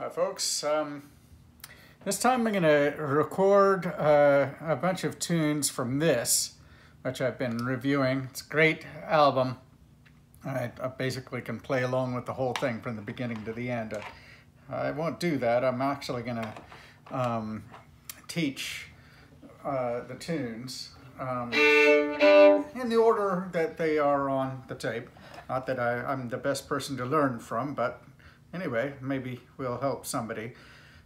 Hi folks, um, this time I'm going to record uh, a bunch of tunes from this, which I've been reviewing. It's a great album. I, I basically can play along with the whole thing from the beginning to the end. I, I won't do that. I'm actually going to um, teach uh, the tunes um, in the order that they are on the tape. Not that I, I'm the best person to learn from, but anyway, maybe we'll help somebody.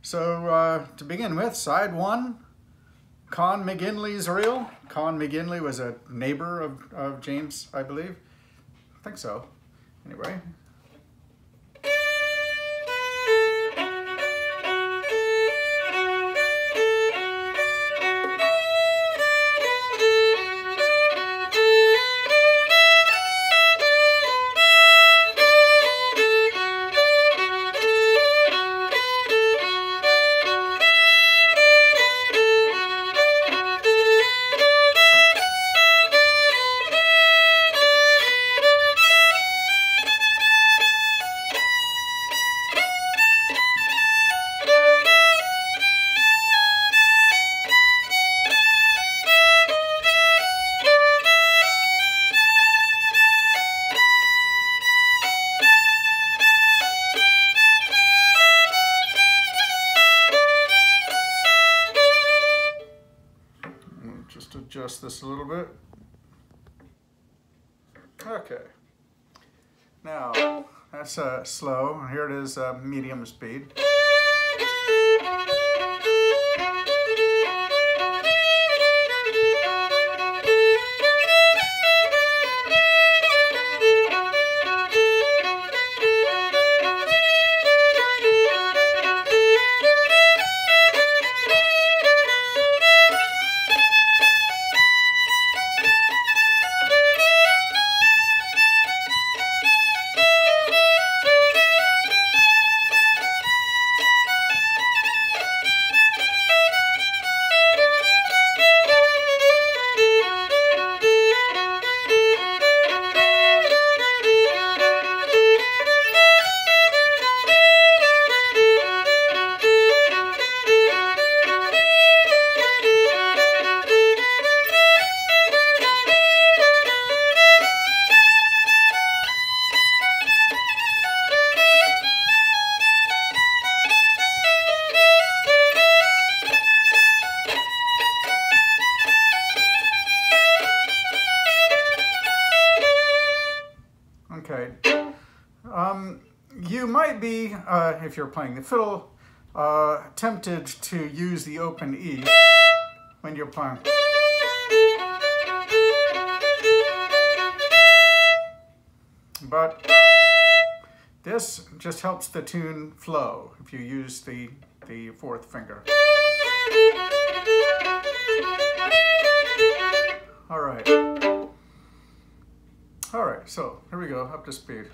So uh, to begin with, side one, Con McGinley's Reel. Con McGinley was a neighbor of, of James, I believe. I think so. Anyway, Okay. Now, that's uh, slow, and here it is uh, medium speed. If you're playing the fiddle, uh, tempted to use the open E when you're playing. But this just helps the tune flow if you use the, the fourth finger. All right. All right, so here we go, up to speed.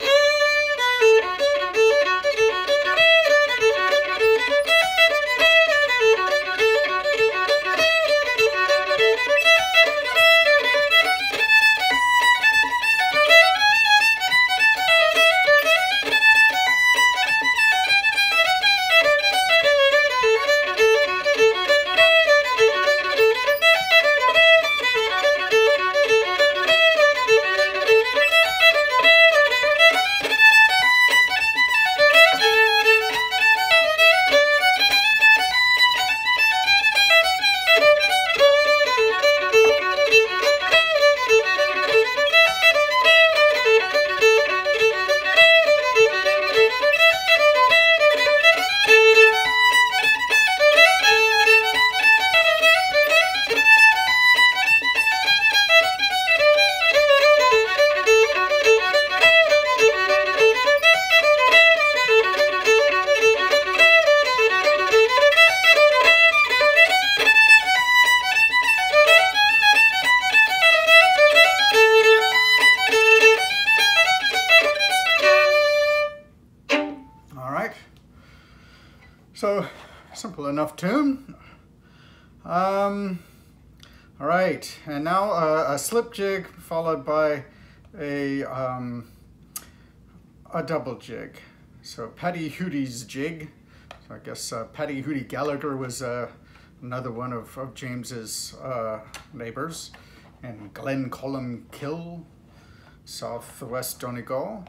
Enough tune. Um, all right, and now uh, a slip jig followed by a, um, a double jig. So Paddy Hiúdaí's jig, I guess uh, Paddy Hiúdaí Gallagher was uh, another one of, of James's uh, neighbors, and Glen Columkill, southwest Donegal.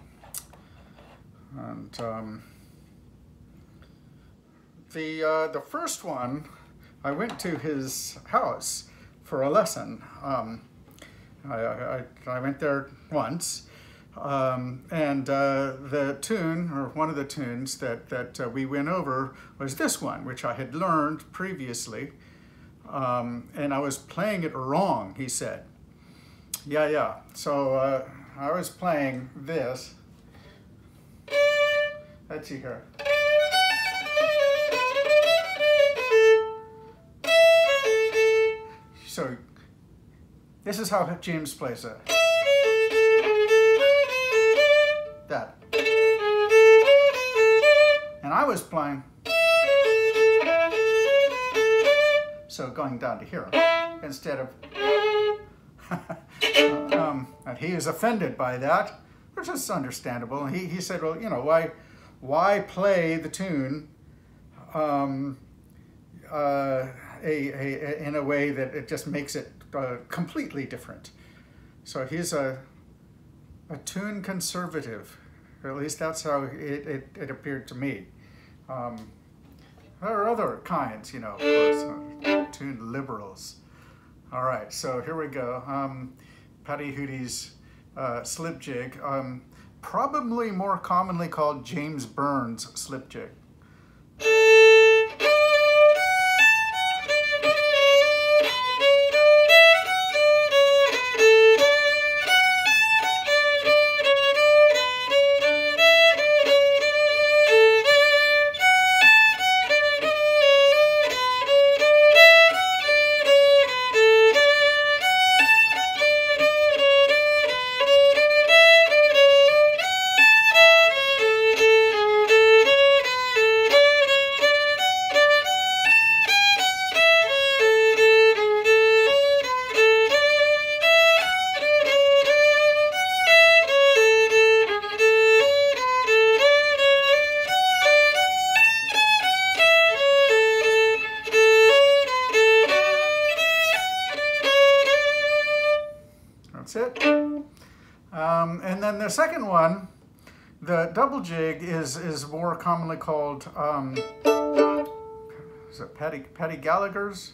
And um, the, uh, the first one, I went to his house for a lesson. Um, I, I, I went there once, um, and uh, the tune, or one of the tunes that, that uh, we went over was this one, which I had learned previously. Um, and I was playing it wrong, he said. Yeah, yeah. So uh, I was playing this. Let's see here. This is how James plays it. That. And I was playing. So going down to here instead of. um, and he is offended by that, which is understandable. He, he said, well, you know, why, why play the tune um, uh, a, a, in a way that it just makes it uh, completely different. So he's a, a tune conservative, or at least that's how it, it, it appeared to me. Um, there are other kinds, you know, of course, uh, tune liberals. All right, so here we go. Um, Paddy Hiúdaí's uh, slip jig, um, probably more commonly called James Byrne's slip jig. One, the double jig, is, is more commonly called, um, is it Paddy, Paddy Gallagher's?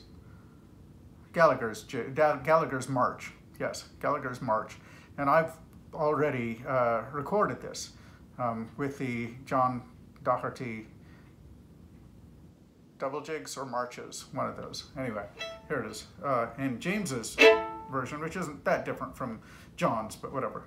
Gallagher's, Gallagher's March. Yes, Gallagher's March. And I've already uh, recorded this um, with the John Doherty double jigs or marches, one of those. Anyway, here it is. Uh, in James's version, which isn't that different from John's, but whatever.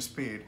Speed.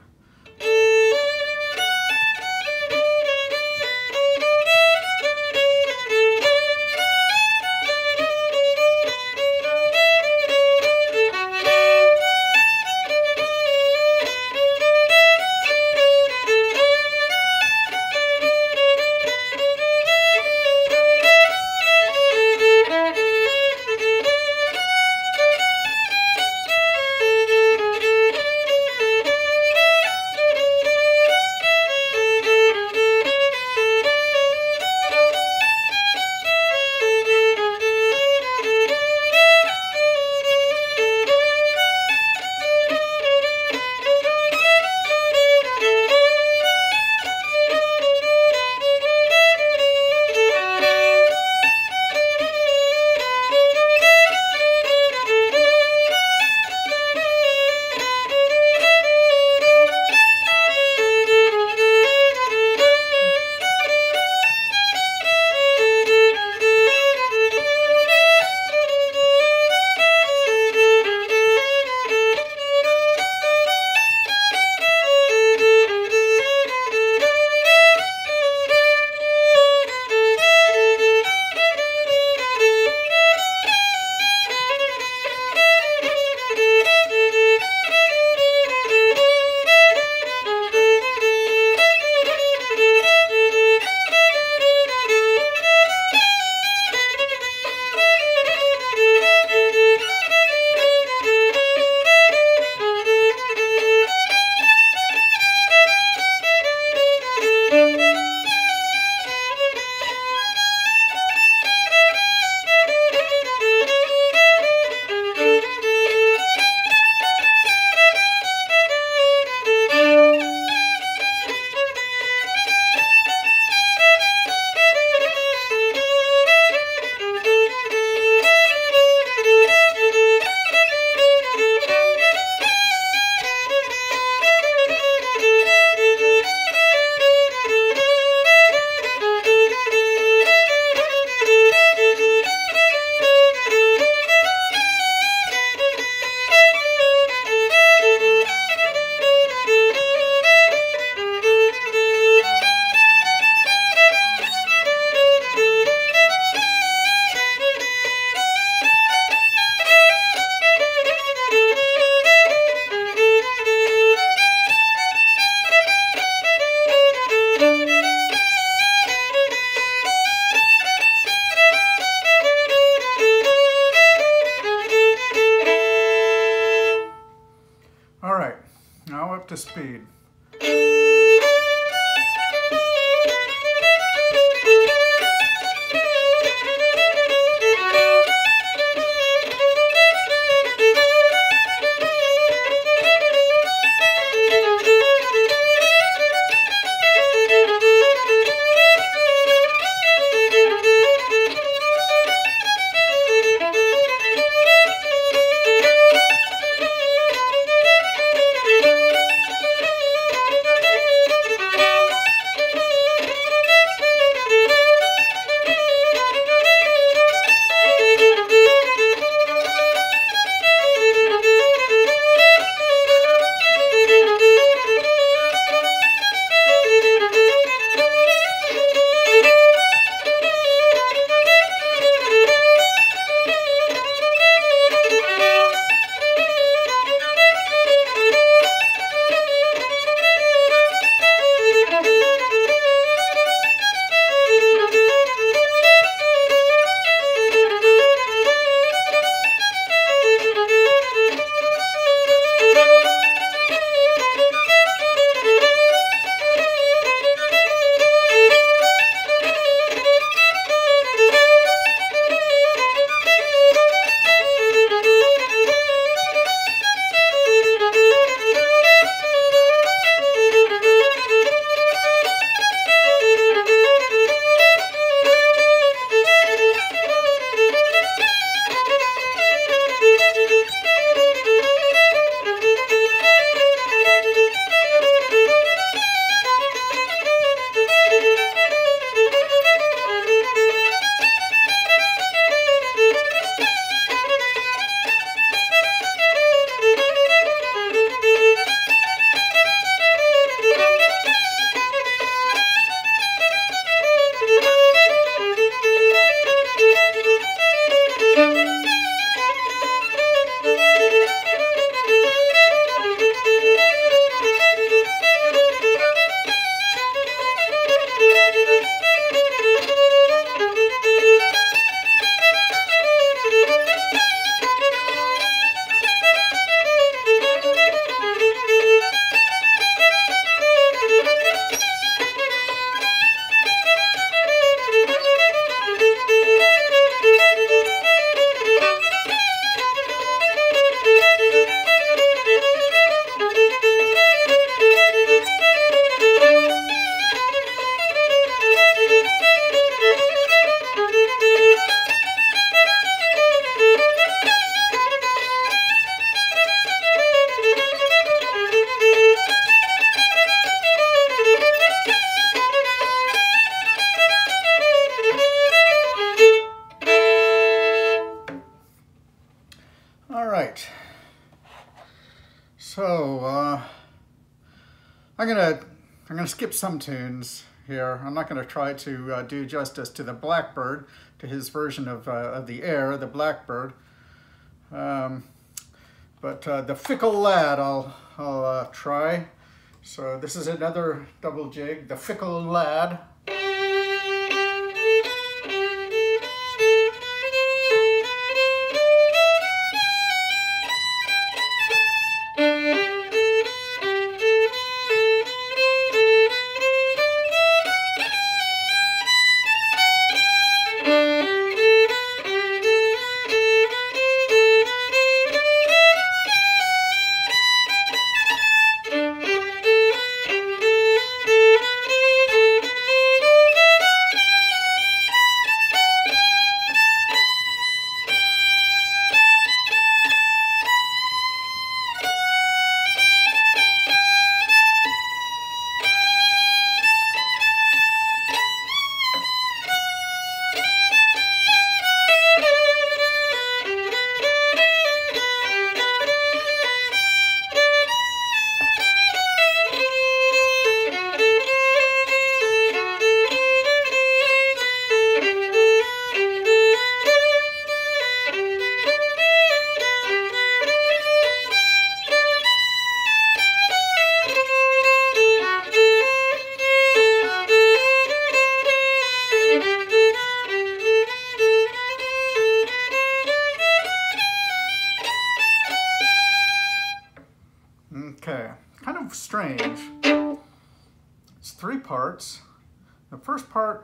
Skip some tunes here. I'm not gonna try to uh, do justice to the Blackbird, to his version of, uh, of the air, the Blackbird. Um, but uh, the Fickle Lad I'll, I'll uh, try. So this is another double jig, the Fickle Lad.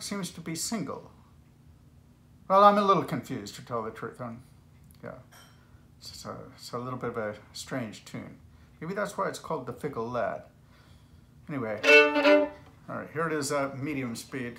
Seems to be single. Well, I'm a little confused to tell the truth. Um, yeah, it's a, it's a little bit of a strange tune. Maybe that's why it's called the Fickle Lad. Anyway, all right, here it is at medium speed.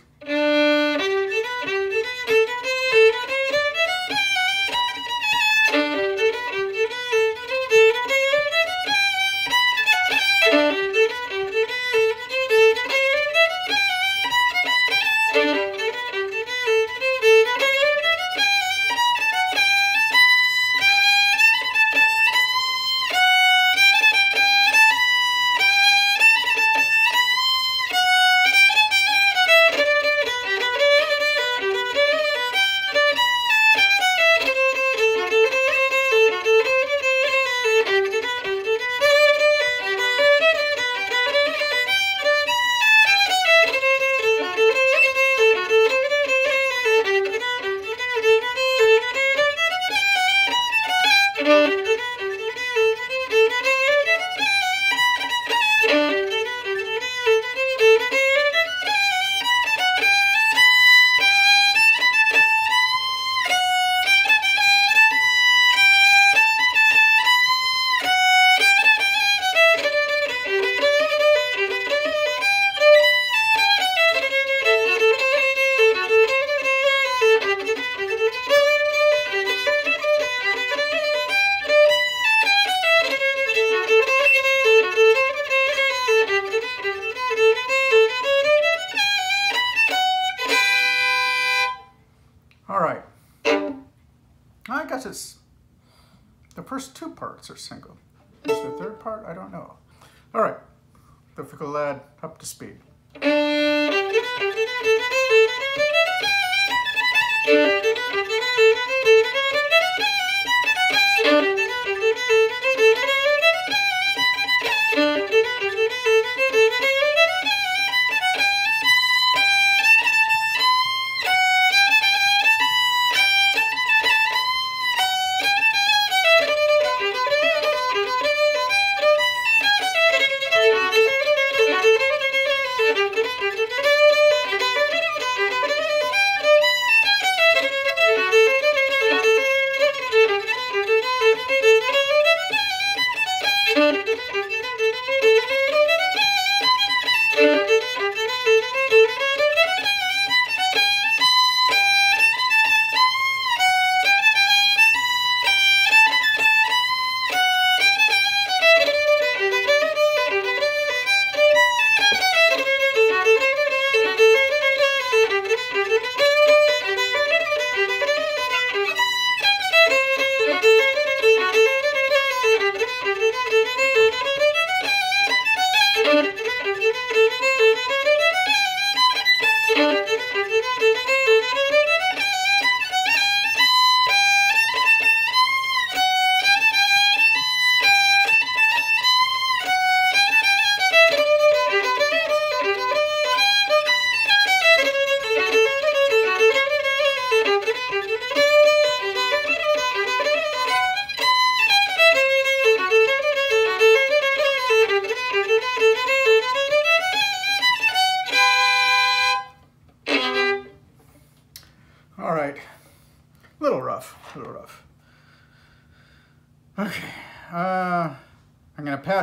Lad up to speed.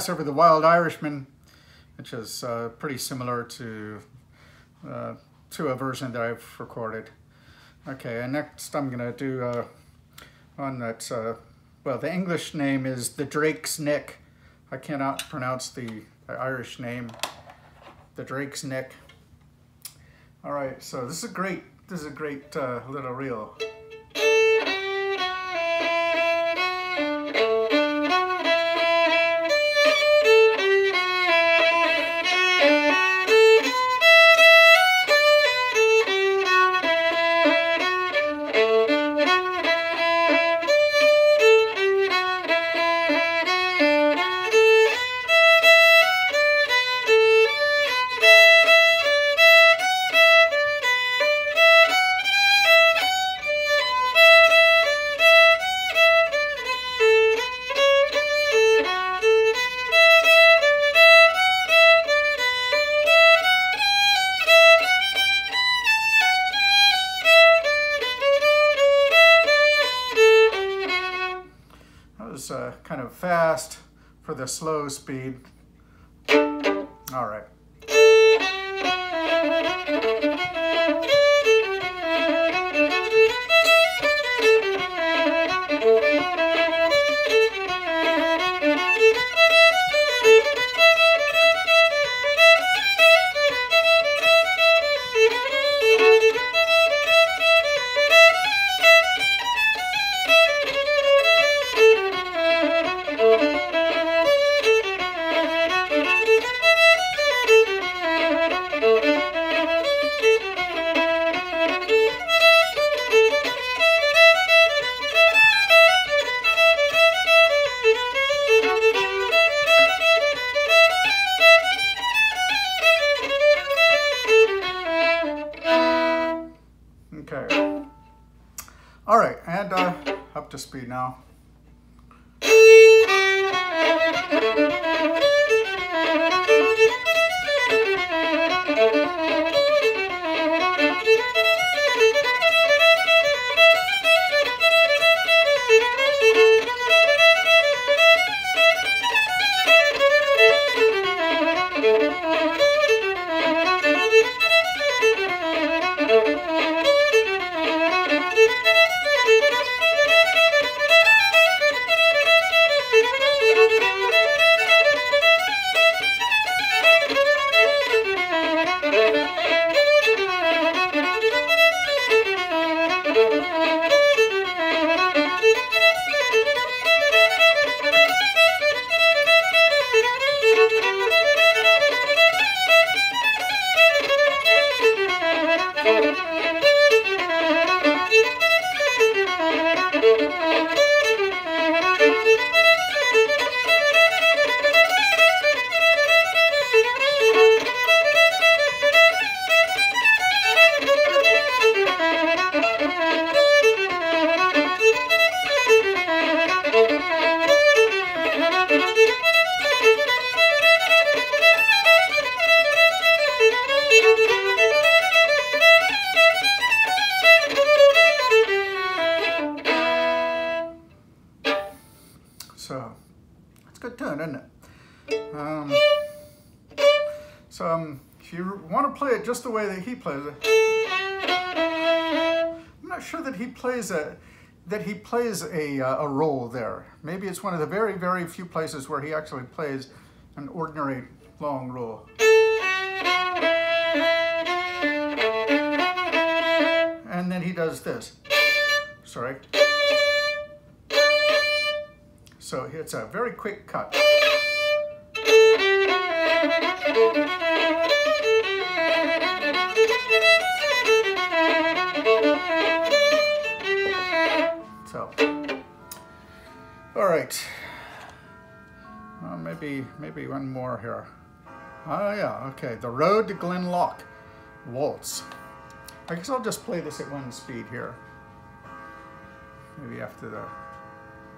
I'm going to pass over the Wild Irishman, which is uh, pretty similar to, uh, to a version that I've recorded. Okay, and next I'm to do uh, one that's, uh, well, the English name is The Drake's Neck. I cannot pronounce the, the Irish name. The Drake's Neck. All right, so this is a great, this is a great uh, little reel. is uh, kind of fast for the slow speed. All right. Okay. All right, and uh, up to speed now. Way that he plays it, I'm not sure that he plays a that he plays a, uh, a roll there. Maybe it's one of the very, very few places where he actually plays an ordinary long roll. And then he does this. Sorry. So it's a very quick cut. All right. Maybe maybe one more here. Oh yeah, okay. The Road to Glenlough Waltz. I guess I'll just play this at one speed here. Maybe after the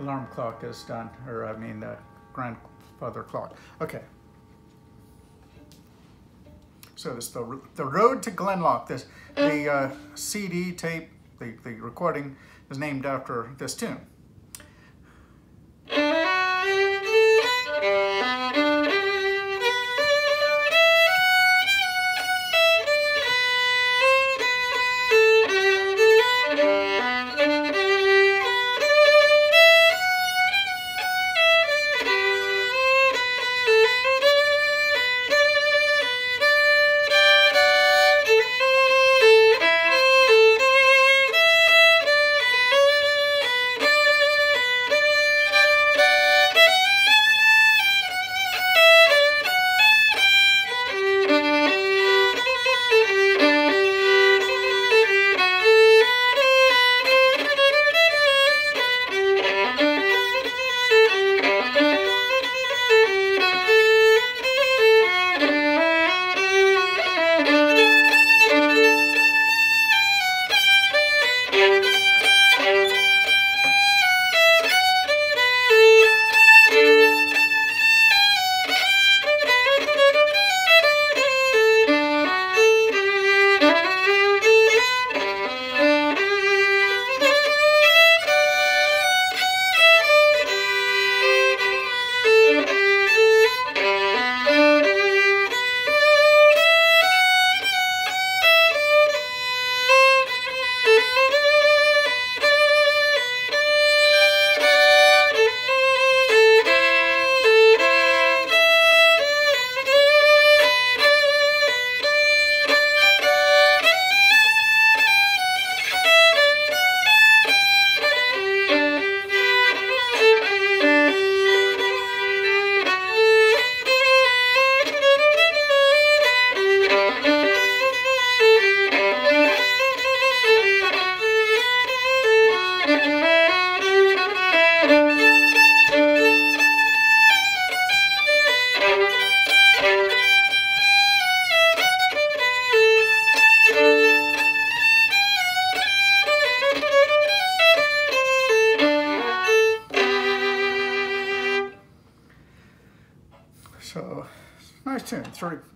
alarm clock is done, or I mean the grandfather clock. Okay. So this the the road to Glenlough. This the uh, CD tape, the the recording is named after this tune.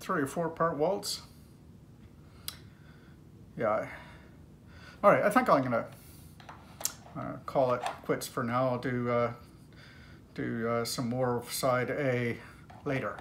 Three, or four part waltz. Yeah. All right, I think I'm gonna uh, call it quits for now. I'll do uh, do uh, some more of side A later.